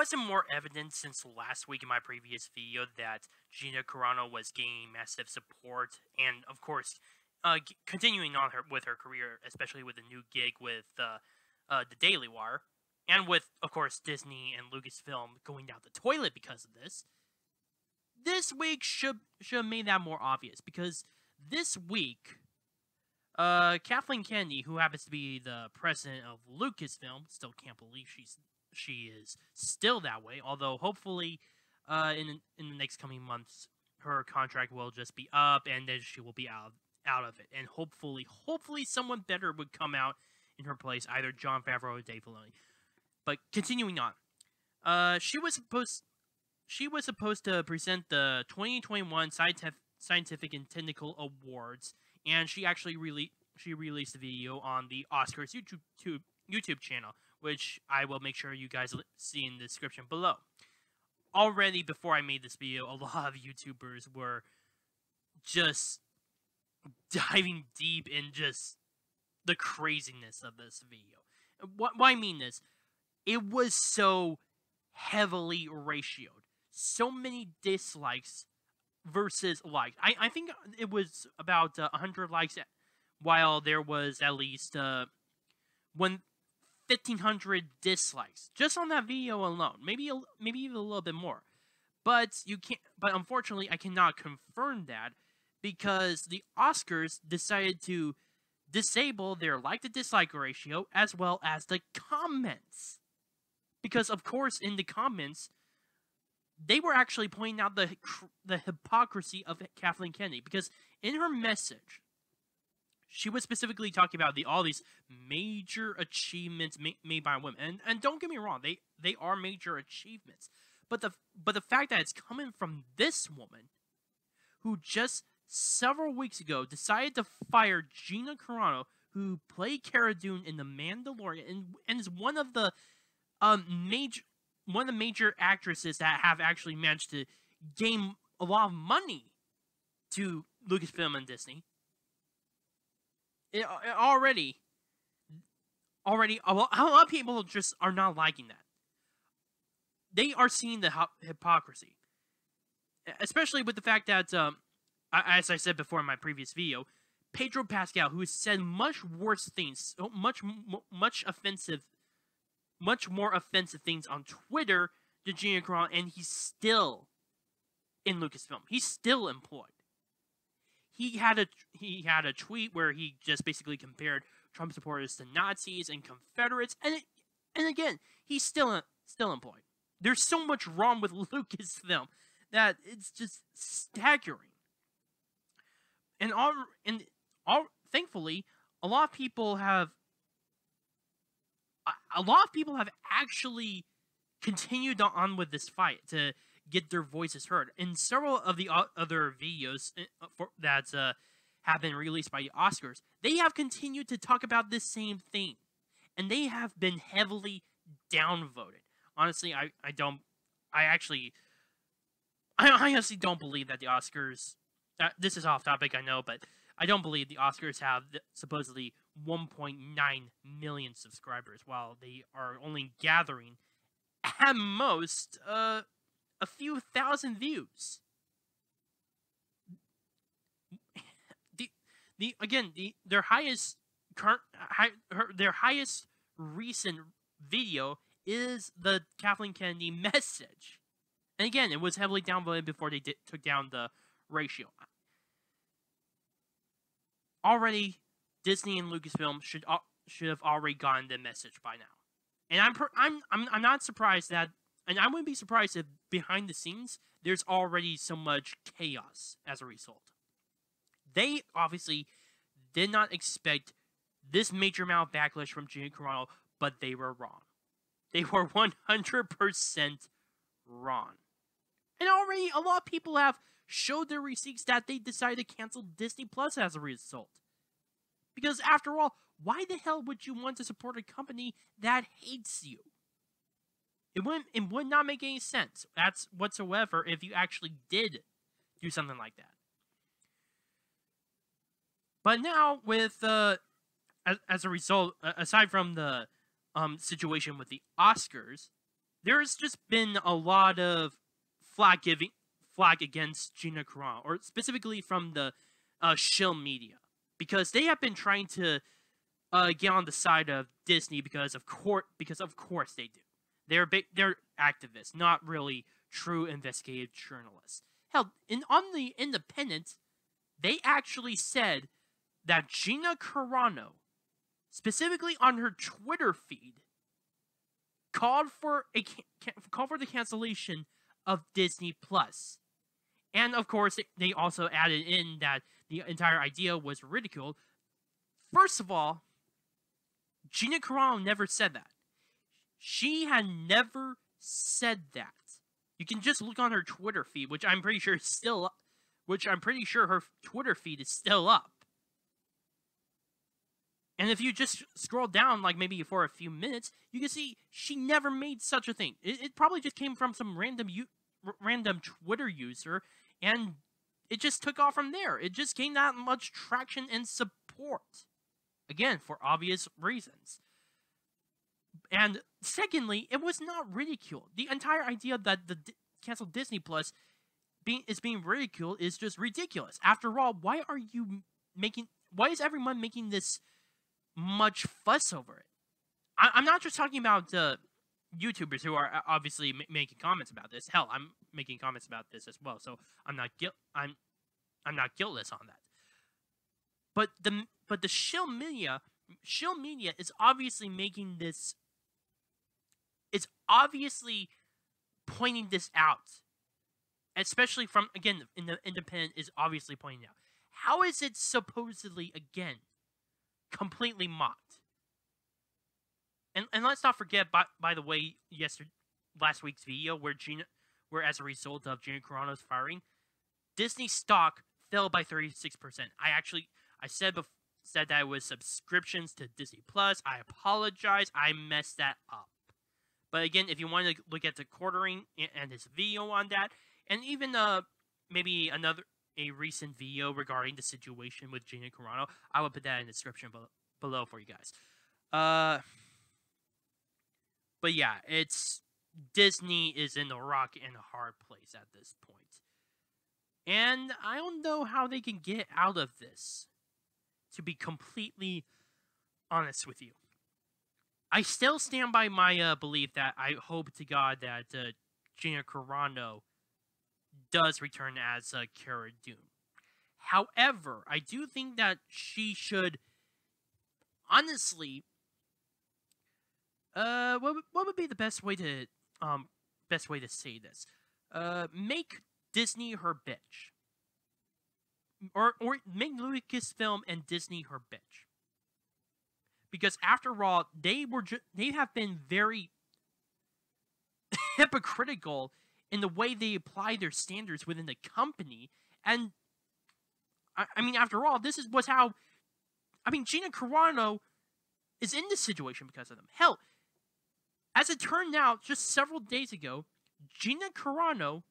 wasn't more evident since last week in my previous video that Gina Carano was gaining massive support, and of course, uh, continuing on her with her career, especially with a new gig with uh, uh, the Daily Wire, and with, of course, Disney and Lucasfilm going down the toilet because of this. This week should should have made that more obvious because this week, uh, Kathleen Kennedy, who happens to be the president of Lucasfilm, still can't believe she's she is still that way. Although hopefully, uh, in in the next coming months, her contract will just be up, and then she will be out out of it. And hopefully, hopefully, someone better would come out in her place, either Jon Favreau or Dave Filoni. But continuing on, uh, she was supposed she was supposed to present the 2021 Scientific Scientific and Technical Awards, and she actually really she released a video on the Oscars YouTube YouTube channel which I will make sure you guys see in the description below. Already before I made this video, a lot of YouTubers were just diving deep in just the craziness of this video. What, why I mean this? It was so heavily ratioed. So many dislikes versus likes. I, I think it was about uh, 100 likes, while there was at least uh, when 1500 dislikes just on that video alone. Maybe a, maybe even a little bit more. But you can't but unfortunately I cannot confirm that because the Oscars decided to disable their like to dislike ratio as well as the comments. Because of course in the comments they were actually pointing out the the hypocrisy of Kathleen Kennedy because in her message she was specifically talking about the all these major achievements ma- made by women, and and don't get me wrong, they they are major achievements, but the but the fact that it's coming from this woman, who just several weeks ago decided to fire Gina Carano, who played Cara Dune in The Mandalorian, and and is one of the um major one of the major actresses that have actually managed to gain a lot of money to Lucasfilm and Disney it, it already, already, a lot, a lot of people just are not liking that. They are seeing the hypocrisy, especially with the fact that, um, as I said before in my previous video, Pedro Pascal, who has said much worse things, much, much offensive, much more offensive things on Twitter to Gina Carano, and he's still in Lucasfilm. He's still employed he had a he had a tweet where he just basically compared Trump supporters to Nazis and Confederates, and it, and again, he's still still employed. There's so much wrong with Lucasfilm that it's just staggering. And all and all thankfully, a lot of people have a, a lot of people have actually continued on with this fight to get their voices heard. In several of the other videos eh, uh, that uh, have been released by the Oscars, they have continued to talk about this same thing. And they have been heavily downvoted. Honestly, I, I don't, I actually, I, I honestly don't believe that the Oscars, uh, this is off topic, I know, but I don't believe the Oscars have supposedly 1.9 million subscribers, while they are only gathering at most uh, a few thousand views. The the again the their highest current high, her, their highest recent video is the Kathleen Kennedy message. And again, it was heavily downvoted before they did, took down the ratio. Already, Disney and Lucasfilm should should have already gotten the message by now. And I'm I'm I'm I'm not surprised that and I wouldn't be surprised if behind the scenes, there's already so much chaos as a result. They obviously did not expect this major amount of backlash from Gina Carano, but they were wrong. They were 100% wrong. And already a lot of people have showed their receipts that they decided to cancel Disney Plus as a result. Because after all, why the hell would you want to support a company that hates you? It wouldn't it would not make any sense. That's whatsoever if you actually did do something like that. But now with uh as, as a result aside from the um situation with the Oscars, there's just been a lot of flag giving flag against Gina Carano, or specifically from the uh, shill media, because they have been trying to uh, get on the side of Disney because of court because of course they do. They're big, they're activists, not really true investigative journalists. Hell, in on the Independent, they actually said that Gina Carano, specifically on her Twitter feed, called for a called for the cancellation of Disney Plus. And of course, they also added in that the entire idea was ridiculed. First of all, Gina Carano never said that. She had never said that. You can just look on her Twitter feed, which I'm pretty sure is still up, which I'm pretty sure her Twitter feed is still up. And if you just scroll down, like maybe for a few minutes, you can see she never made such a thing. It, it probably just came from some random random Twitter user, and it just took off from there. It just gained that much traction and support. Again, for obvious reasons. And secondly, it was not ridiculed. The entire idea that the D- canceled Disney Plus being is being ridiculed is just ridiculous. After all, why are you making? Why is everyone making this much fuss over it? I, am not just talking about the YouTubers who are uh, obviously m- making comments about this. Hell, I'm making comments about this as well, so I'm not guilt. I'm I'm not guiltless on that. But the but the shill media shill media is obviously making this it's obviously pointing this out. Especially from again in the independent is obviously pointing out. How is it supposedly again completely mocked? And and let's not forget by by the way, yesterday last week's video where Gina where as a result of Gina Carano's firing, Disney stock fell by 36%. I actually I said before said that it was subscriptions to Disney Plus. I apologize. I messed that up. But again, if you want to look at the quartering and his video on that, and even uh maybe another a recent video regarding the situation with Gina Carano, I will put that in the description below for you guys. Uh, but yeah, it's Disney is in a rock and a hard place at this point. And I don't know how they can get out of this to be completely honest with you. I still stand by my uh, belief that I hope to God that uh, Gina Carano does return as uh, Cara Dune. However, I do think that she should honestly uh what what would be the best way to um best way to say this? Uh make Disney her bitch or or make Lucasfilm and Disney her bitch. Because after all, they were ju- they have been very hypocritical in the way they apply their standards within the company, and I, I mean, after all, this is what's how. I mean, Gina Carano is in this situation because of them. Hell, as it turned out, just several days ago, Gina Carano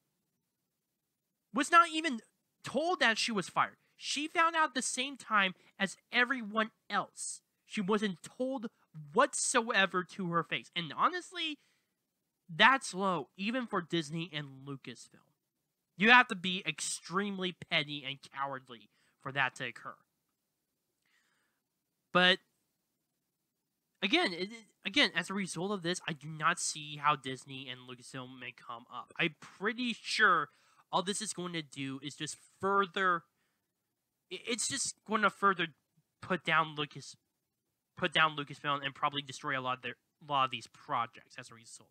was not even told that she was fired. She found out the same time as everyone else. She wasn't told whatsoever to her face. And honestly, that's low, even for Disney and Lucasfilm. You have to be extremely petty and cowardly for that to occur. But again, it, again, as a result of this, I do not see how Disney and Lucasfilm may come up. I'm pretty sure all this is going to do is just further it's just going to further put down Lucas put down Lucasfilm and probably destroy a lot of their a lot of these projects as a result.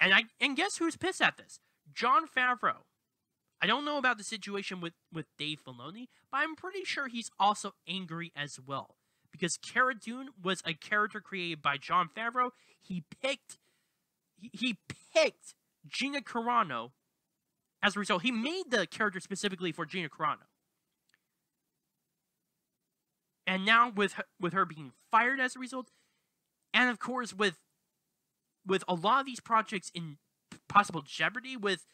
And I and guess who's pissed at this? Jon Favreau. I don't know about the situation with, with Dave Filoni, but I'm pretty sure he's also angry as well. Because Cara Dune was a character created by Jon Favreau. He picked he, he picked Gina Carano as a result. He made the character specifically for Gina Carano. And now with her, with her being fired as a result, and of course with with a lot of these projects in possible jeopardy, with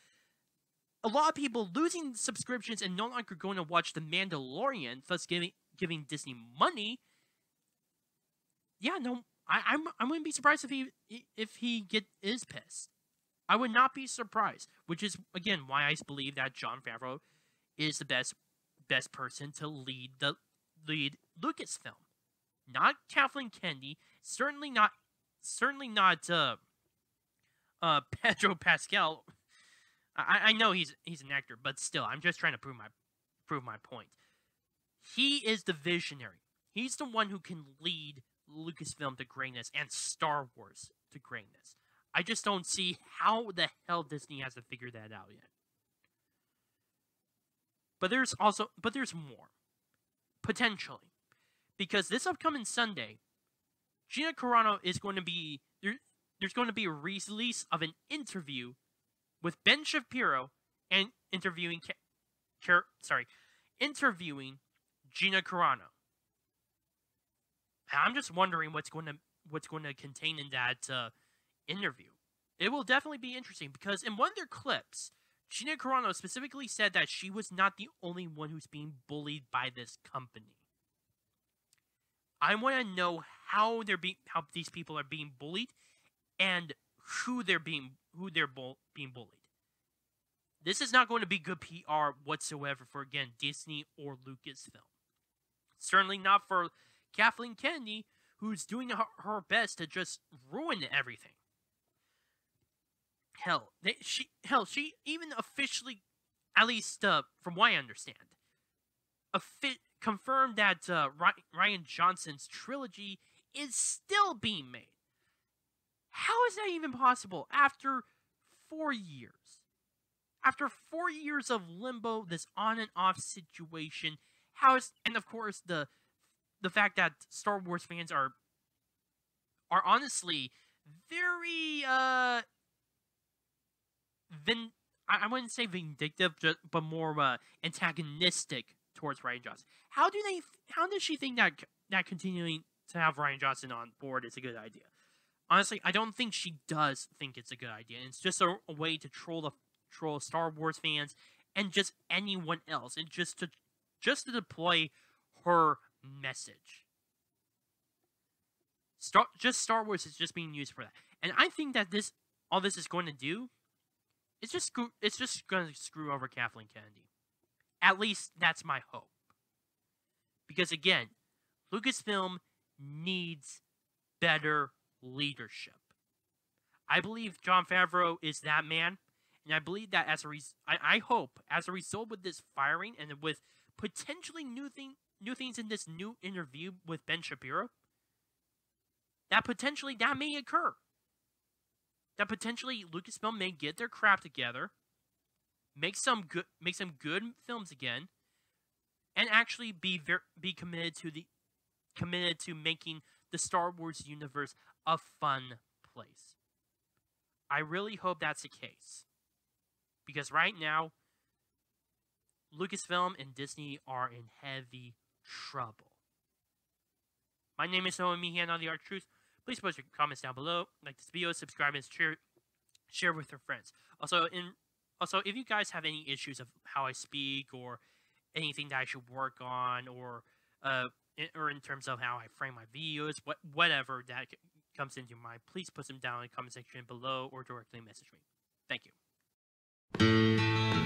a lot of people losing subscriptions and no longer going to watch The Mandalorian, thus giving giving Disney money. Yeah, no, I I'm, I wouldn't be surprised if he if he get is pissed. I would not be surprised, which is again why I believe that Jon Favreau is the best best person to lead the lead Lucasfilm. Not Kathleen Kennedy, certainly not certainly not uh uh Pedro Pascal. I, I know he's he's an actor, but still, I'm just trying to prove my prove my point. He is the visionary. He's the one who can lead Lucasfilm to greatness and Star Wars to greatness. I just don't see how the hell Disney has to figure that out yet. But there's also but there's more. Potentially. Because this upcoming Sunday, Gina Carano is going to be there, there's going to be a release of an interview with Ben Shapiro and interviewing sorry, interviewing Gina Carano. I'm just wondering what's going to what's going to contain in that uh, interview. It will definitely be interesting because in one of their clips, Gina Carano specifically said that she was not the only one who's being bullied by this company. I want to know how they're being how these people are being bullied and who they're being who they're being bullied. This is not going to be good PR whatsoever for again Disney or Lucasfilm. Certainly not for Kathleen Kennedy, who's doing her, her best to just ruin everything. Hell, they, she hell she even officially, at least uh, from what I understand, fit confirmed that uh, Rian Johnson's trilogy is still being made. How is that even possible after four years? After four years of limbo, this on and off situation, how is and of course the the fact that Star Wars fans are are honestly very uh vin I, I wouldn't say vindictive, just, but more uh, antagonistic towards Rian Johnson. How do they? How does she think that that continuing to have Rian Johnson on board is a good idea? Honestly, I don't think she does think it's a good idea. It's just a, a way to troll the troll Star Wars fans and just anyone else, and just to just to deploy her message. Star, just Star Wars is just being used for that, and I think that this all this is going to do, it's just it's just going to screw over Kathleen Kennedy. At least that's my hope. Because again, Lucasfilm needs better leadership. I believe Jon Favreau is that man, and I believe that as a res- I, I hope as a result with this firing and with potentially new thing new things in this new interview with Ben Shapiro, that potentially that may occur. That potentially Lucasfilm may get their crap together, make some good make some good films again, and actually be ver- be committed to the committed to making the Star Wars universe a fun place. I really hope that's the case. Because right now, Lucasfilm and Disney are in heavy trouble. My name is Noah Meehan on the R-Truth. Please post your comments down below. Like this video, subscribe, and share, share with your friends. Also, in also, if you guys have any issues of how I speak or anything that I should work on, or uh, in, or in terms of how I frame my videos, what whatever that comes into your mind, please put them down in the comment section below or directly message me. Thank you.